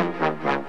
Thank